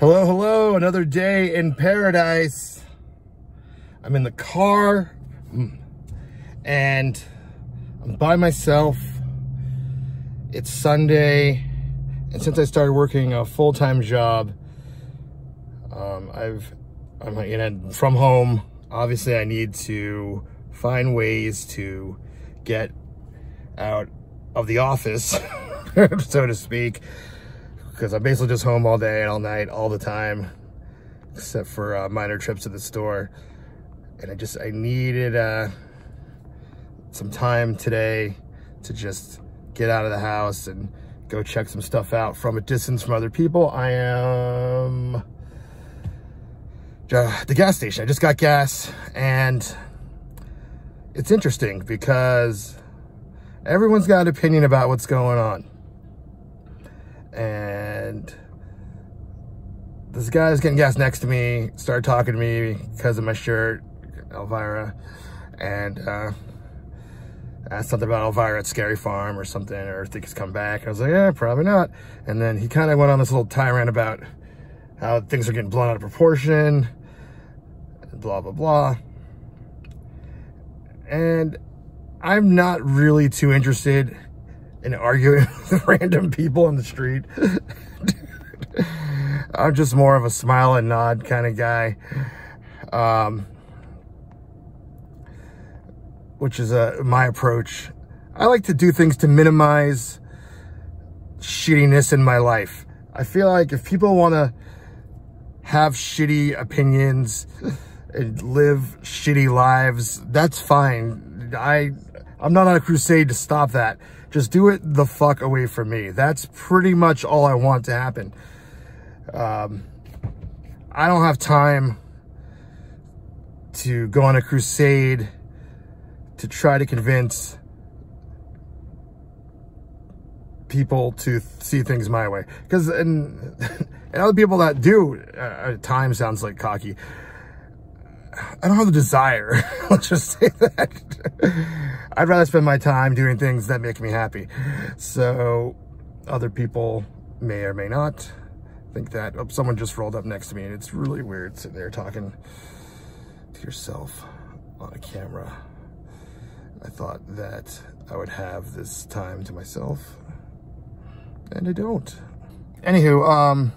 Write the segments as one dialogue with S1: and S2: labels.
S1: Hello, hello, another day in paradise. I'm in the car mm, and I'm by myself. It's Sunday, and since I started working a full-time job, um, I've, I'm know, from home. Obviously, I need to find ways to get out of the office, so to speak because I'm basically just home all day and all night, all the time, except for uh, minor trips to the store. And I just, I needed uh, some time today to just get out of the house and go check some stuff out from a distance from other people. I am uh, the gas station. I just got gas and it's interesting because everyone's got an opinion about what's going on and this guy's getting gas next to me, started talking to me because of my shirt, Elvira, and uh, asked something about Elvira at Scary Farm or something, or think he's come back. I was like, yeah, probably not. And then he kind of went on this little tirade about how things are getting blown out of proportion, blah, blah, blah. And I'm not really too interested and arguing with random people on the street. I'm just more of a smile and nod kind of guy. Um, which is uh, my approach. I like to do things to minimize shittiness in my life. I feel like if people want to have shitty opinions and live shitty lives, that's fine. I, I'm not on a crusade to stop that. Just do it the fuck away from me. That's pretty much all I want to happen. Um, I don't have time to go on a crusade to try to convince people to see things my way. Because, and, and other people that do, uh, at times sounds like cocky, I don't have the desire. Let's just say that. I'd rather spend my time doing things that make me happy. So other people may or may not think that. Oh, someone just rolled up next to me and it's really weird sitting there talking to yourself on a camera. I thought that I would have this time to myself and I don't. Anywho, um,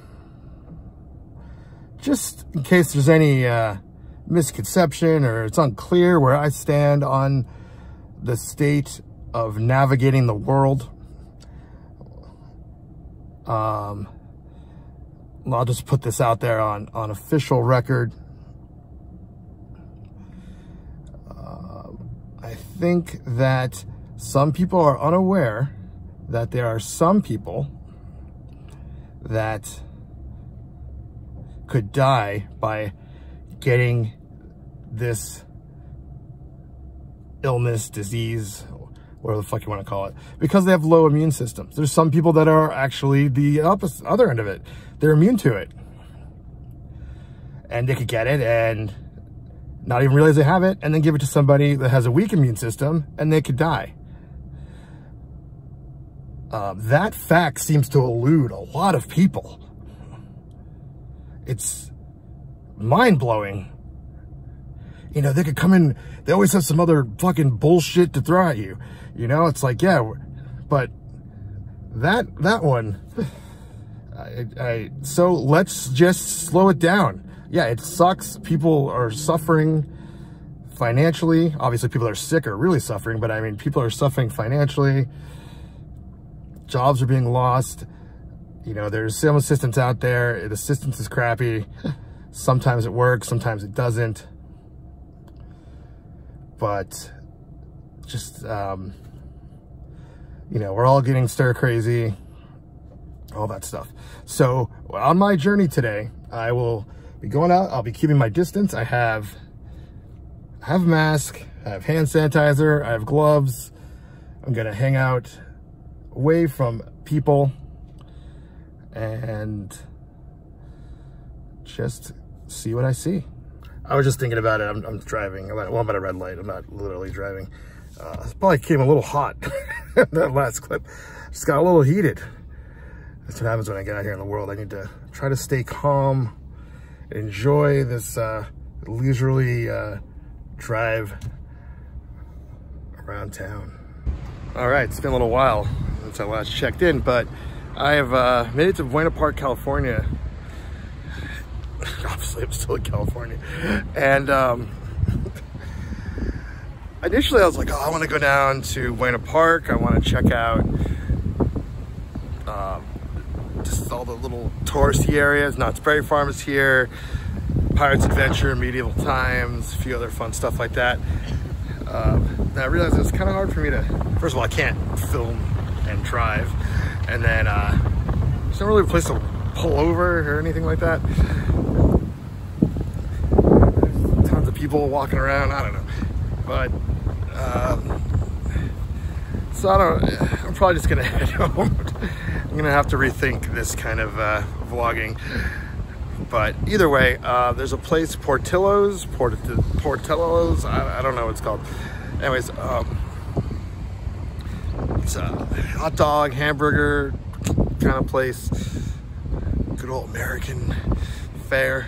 S1: just in case there's any, uh, misconception or it's unclear where I stand on the state of navigating the world. Um, I'll just put this out there on, on official record. Uh, I think that some people are unaware that there are some people that could die by getting this illness, disease, whatever the fuck you want to call it, because they have low immune systems. There's some people that are actually the opposite, other end of it. They're immune to it. And they could get it and not even realize they have it, and then give it to somebody that has a weak immune system, and they could die. Uh, that fact seems to elude a lot of people. It's mind-blowing you know, they could come in, they always have some other fucking bullshit to throw at you. You know, it's like, yeah, but that, that one, I, I, so let's just slow it down. Yeah, it sucks. People are suffering financially. Obviously, people that are sick are really suffering, but I mean, people are suffering financially. Jobs are being lost. You know, there's some assistance out there. The assistance is crappy. Sometimes it works, sometimes it doesn't but just, um, you know, we're all getting stir crazy, all that stuff. So on my journey today, I will be going out. I'll be keeping my distance. I have, I have mask. I have hand sanitizer. I have gloves. I'm going to hang out away from people and just see what I see. I was just thinking about it. I'm, I'm driving. I'm at, well, I'm at a red light. I'm not literally driving. Uh, probably came a little hot, that last clip. Just got a little heated. That's what happens when I get out here in the world. I need to try to stay calm, enjoy this uh, leisurely uh, drive around town. All right, it's been a little while since I last checked in, but I have uh, made it to Buena Park, California. Obviously, I'm still in California. And um, initially I was like, oh, I want to go down to Buena Park. I want to check out um, just all the little touristy areas. Knott's Berry Farm is here. Pirate's Adventure, Medieval Times, a few other fun stuff like that. Um, I realized it's kind of hard for me to, first of all, I can't film and drive. And then uh, there's not really a place to pull over or anything like that. There's tons of people walking around, I don't know. But, um, so I don't, I'm probably just gonna head home. I'm gonna have to rethink this kind of uh, vlogging. But either way, uh, there's a place, Portillo's, Port Portillo's, I, I, don't know what it's called. Anyways, um, it's a hot dog, hamburger kind of place. Good old American fare.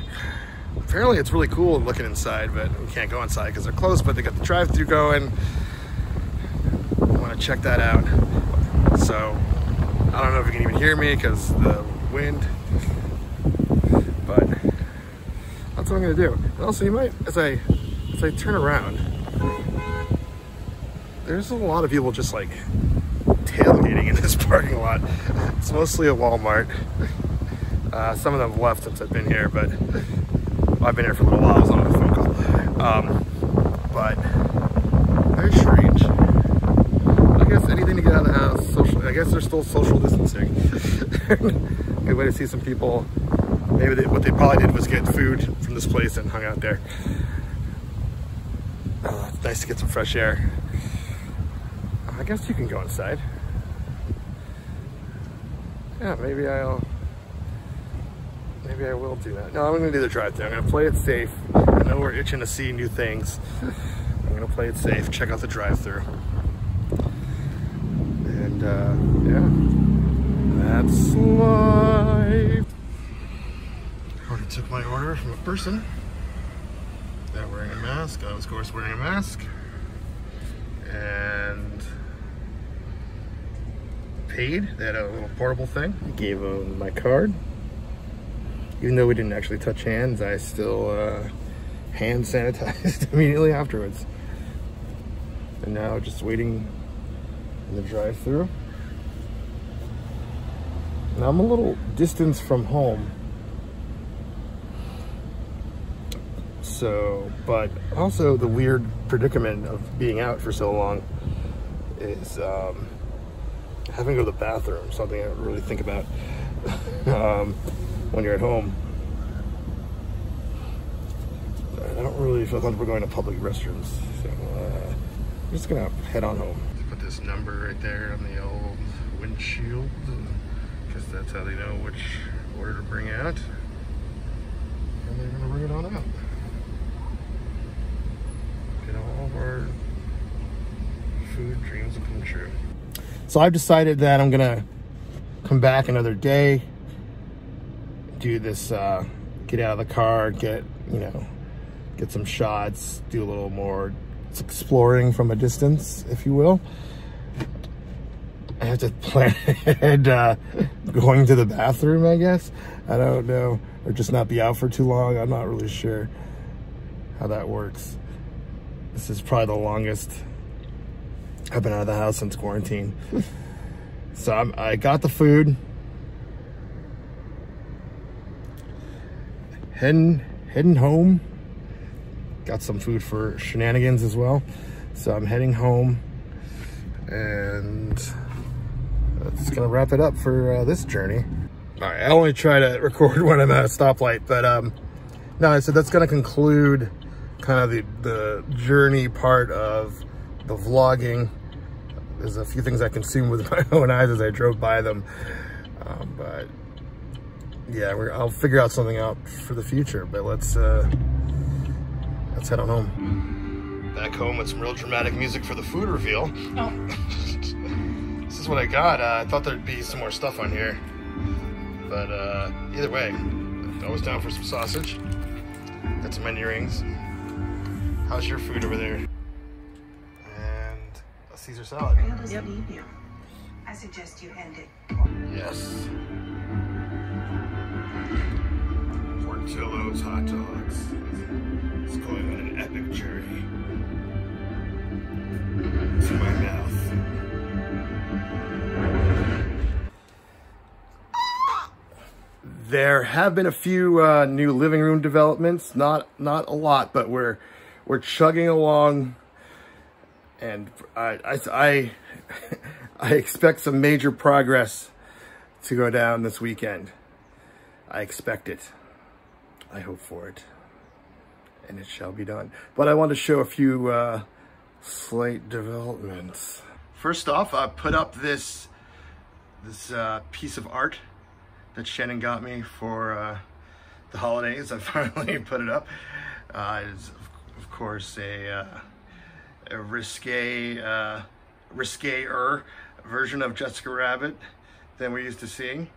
S1: Apparently it's really cool looking inside, but we can't go inside because they're closed, but they got the drive-through going. I want to check that out. So, I don't know if you can even hear me because the wind but that's what I'm gonna do. And also you might, as I, as I turn around, there's a lot of people just like tailgating in this parking lot. It's mostly a Walmart. Uh, some of them have left since I've been here, but I've been here for a little while, I was on a phone call. Um, but very strange. I guess anything to get out of the house, social, I guess they're still social distancing. Good way to see some people maybe they, what they probably did was get food from this place and hung out there. Oh, it's nice to get some fresh air. I guess you can go inside. Yeah, maybe I'll, maybe I will do that. No, I'm gonna do the drive through. I'm gonna play it safe. I know we're itching to see new things. I'm gonna play it safe, check out the drive through. And uh, yeah, that's life I already took my order from a person. They're wearing a mask. I was, of course, wearing a mask. And paid. They had a little portable thing. I gave them my card. Even though we didn't actually touch hands, I still uh, hand sanitized immediately afterwards. And now just waiting in the drive through Now I'm a little distance from home. So, but also the weird predicament of being out for so long is um, having to go to the bathroom, something I don't really think about um, when you're at home. I don't really feel comfortable going to public restrooms, so uh, I'm just gonna head on home. Put this number right there on the old windshield, because that's how they know which order to bring out. And they're gonna bring it on out. Get all of our food dreams come true. So I've decided that I'm gonna come back another day, do this, uh, get out of the car, get, you know, get some shots, do a little more exploring from a distance, if you will. I have to plan ahead uh, going to the bathroom, I guess. I don't know. Or just not be out for too long. I'm not really sure how that works. This is probably the longest I've been out of the house since quarantine. so I'm, I got the food. Heading, heading home. Got some food for shenanigans as well. So I'm heading home and that's gonna wrap it up for uh, this journey. All right, I only try to record when I'm at a stoplight, but um, no, so that's gonna conclude kind of the, the journey part of the vlogging. There's a few things I consumed with my own eyes as I drove by them. Um, but yeah, I'll figure out something out for the future, but let's, uh, let's head on home. Back home with some real dramatic music for the food reveal. Oh. this is what I got. Uh, I thought there'd be some more stuff on here. But uh, either way, I was down for some sausage. Got some onion rings. How's your food over there? And a Caesar salad.
S2: Yep. I suggest you end it.
S1: Yes. Portillo's hot dogs. It's going on an epic journey. To my mouth. There have been a few uh, new living room developments. Not not a lot, but we're we're chugging along, and I I I, I expect some major progress to go down this weekend. I expect it. I hope for it, and it shall be done. But I want to show a few uh, slight developments. First off, I put up this this uh, piece of art that Shannon got me for uh, the holidays. I finally put it up. Uh, it's of course a, uh, a risque, uh, risque-er version of Jessica Rabbit than we're used to seeing.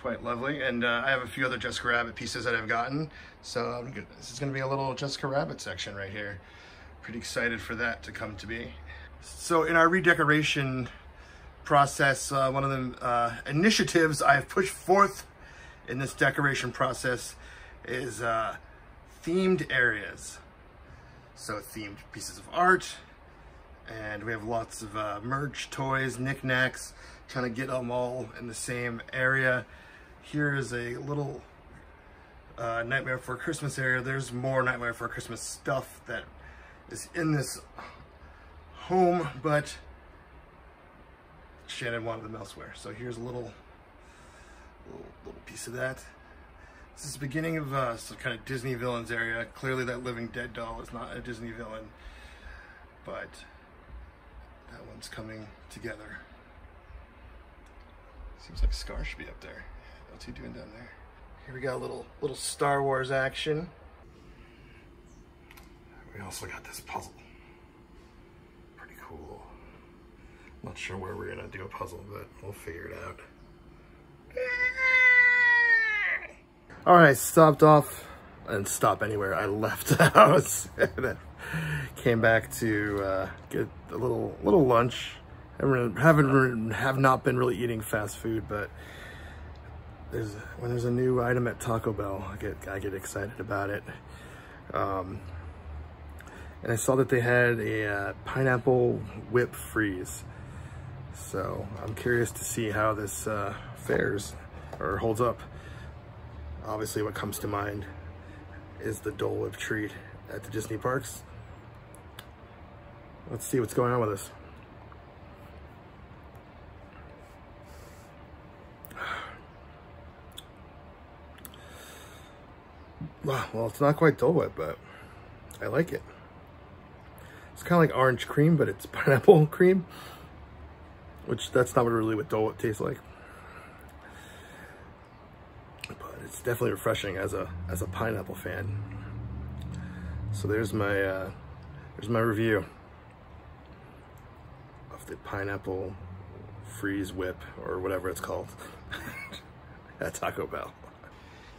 S1: Quite lovely. And uh, I have a few other Jessica Rabbit pieces that I've gotten. So this is gonna be a little Jessica Rabbit section right here. Pretty excited for that to come to be. So in our redecoration process, uh, one of the uh, initiatives I've pushed forth in this decoration process is uh, themed areas. So themed pieces of art, and we have lots of uh, merch, toys, knickknacks, trying to get them all in the same area. Here is a little uh, Nightmare Before Christmas area. There's more Nightmare Before Christmas stuff that is in this home, but Shannon wanted them elsewhere. So here's a little, little, little piece of that. This is the beginning of uh, some kind of Disney villains area. Clearly that Living Dead doll is not a Disney villain, but that one's coming together. Seems like Scar should be up there. What's he doing down there? Here we got a little, little Star Wars action. We also got this puzzle. Pretty cool. Not sure where we're gonna do a puzzle, but we'll figure it out. All right, stopped off. and stop anywhere. I left the house and came back to uh, get a little little lunch. I haven't have not been really eating fast food, but there's when there's a new item at Taco Bell, I get I get excited about it. Um, and I saw that they had a uh, pineapple whip freeze. So I'm curious to see how this uh, fares or holds up. Obviously what comes to mind is the Dole Whip treat at the Disney parks. Let's see what's going on with this. Well, it's not quite Dole Whip, but I like it. It's kind of like orange cream, but it's pineapple cream. Which, that's not really what Dole Whip tastes like. But it's definitely refreshing as a as a pineapple fan. So there's my uh, there's my review of the pineapple freeze whip or whatever it's called at Taco Bell.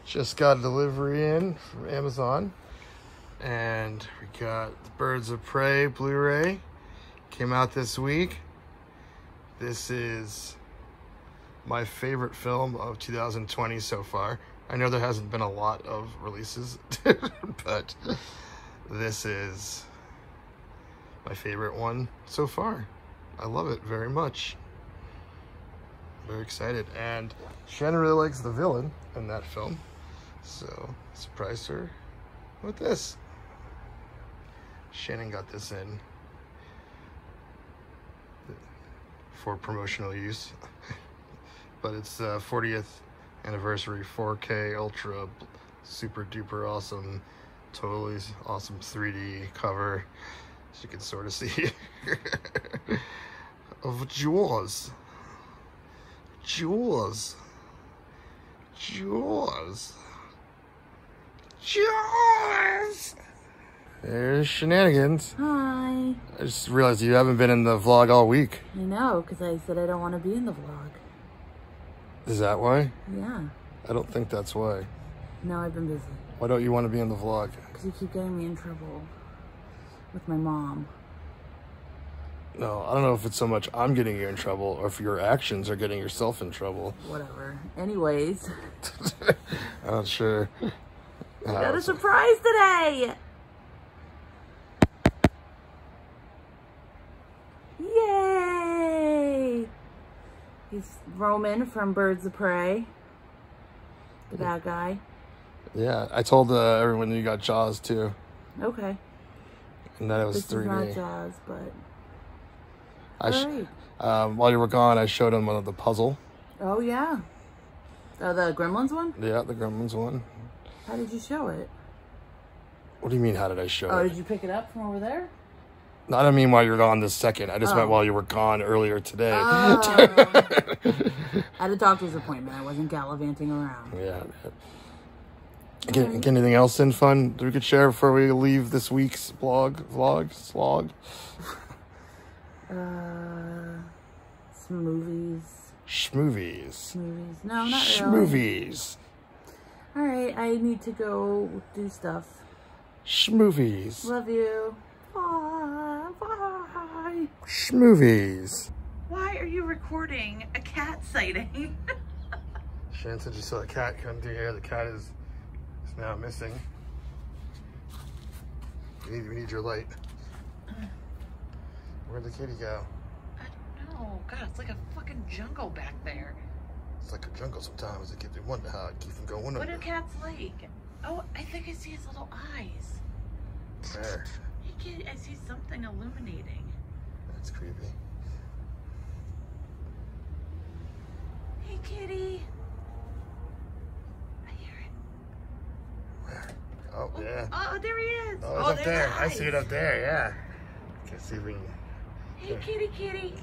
S1: Just got a delivery in from Amazon and we got the Birds of Prey Blu-ray. Came out this week. This is my favorite film of 2020 so far. I know there hasn't been a lot of releases, but this is my favorite one so far. I love it very much. Very excited. And Shannon really likes the villain in that film. So, surprised her with this. Shannon got this in for promotional use. but it's uh, 40th anniversary 4K Ultra super duper awesome, totally awesome 3D cover. As you can sort of see of Jaws. Jaws. Jaws. Jaws. There's shenanigans.
S3: Hi.
S1: I just realized you haven't been in the vlog all week.
S3: I know, because I said I don't want to be in the vlog.
S1: Is that why?
S3: Yeah.
S1: I don't think that's why.
S3: No, I've been busy.
S1: Why don't you want to be in the vlog?
S3: Because you keep getting me in trouble with my mom.
S1: No, I don't know if it's so much I'm getting you in trouble or if your actions are getting yourself in trouble.
S3: Whatever. Anyways,
S1: I'm not sure.
S3: I got a surprise today. Yay! He's Roman from Birds of Prey. The bad guy.
S1: Yeah, I told uh, everyone you got Jaws too,
S3: Okay.
S1: and that it was
S3: three. not Jaws, but
S1: I
S3: Alright.
S1: um, while you were gone, I showed him one of the puzzle.
S3: oh yeah. Oh, the Gremlins one.
S1: Yeah, the Gremlins one.
S3: How did you show it?
S1: What do you mean? How did I show
S3: Oh,
S1: it?
S3: did you pick it up from over there?
S1: No, I don't mean while you were gone this second. I just meant
S3: Oh.
S1: while you were gone earlier today.
S3: Oh. I had a doctor's appointment. I wasn't gallivanting around.
S1: Yeah. Get, get anything else in fun that we could share before we leave this week's vlog? Vlog? Slog?
S3: Uh, some movies.
S1: Schmovies.
S3: Movies. No, not really.
S1: Schmovies.
S3: All right, I need to go do stuff.
S1: Schmovies.
S3: Love you. Bye. Bye.
S1: Schmovies.
S4: Why are you recording a cat sighting?
S1: Shan said you saw a cat come through here. The cat is, is now missing. We need, we need your light. Where'd the kitty go?
S4: I don't know. God, it's like a fucking jungle back there.
S1: It's like a jungle sometimes. It gives you wonder how it keeps from going
S4: What
S1: under.
S4: do cats like? Oh, I think I see his little eyes.
S1: There.
S4: Hey kid, I see something illuminating.
S1: That's creepy.
S4: Hey kitty. I hear it.
S1: Where? Oh, oh yeah.
S4: Oh, there he is.
S1: Oh, it's oh,
S4: up
S1: there.
S4: the
S1: I see it up there, yeah. Let's see if we can,
S4: Hey kitty, kitty.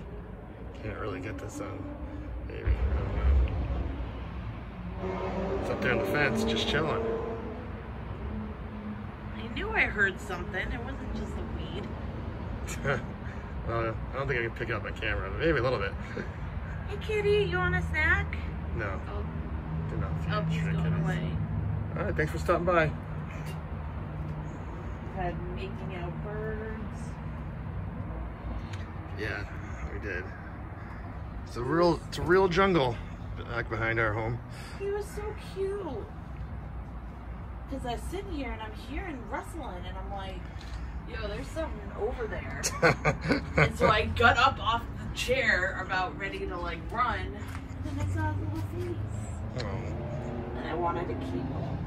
S1: can't really get this on. Maybe. It's up there on the fence, just chilling.
S4: I knew I heard something. It wasn't just a weed.
S1: uh, I don't think I can pick it up on camera, but maybe a little bit.
S4: Hey kitty, you want a snack?
S1: no,
S4: Oh,
S1: do not
S4: oh he's going
S1: kitties.
S4: away.
S1: All right, thanks for stopping by.
S4: Had making out birds.
S1: Yeah, we did. It's a real, it's a real jungle back behind our home.
S4: He was so cute. Because I sit here and I'm hearing rustling and I'm like, yo, there's something over there. and so I got up off the chair about ready to like run. And I saw his little face.
S1: oh,
S4: And I wanted to keep him.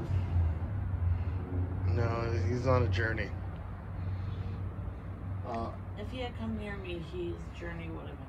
S1: no, he's on a journey.
S4: Well, if he had come near me, his journey would have been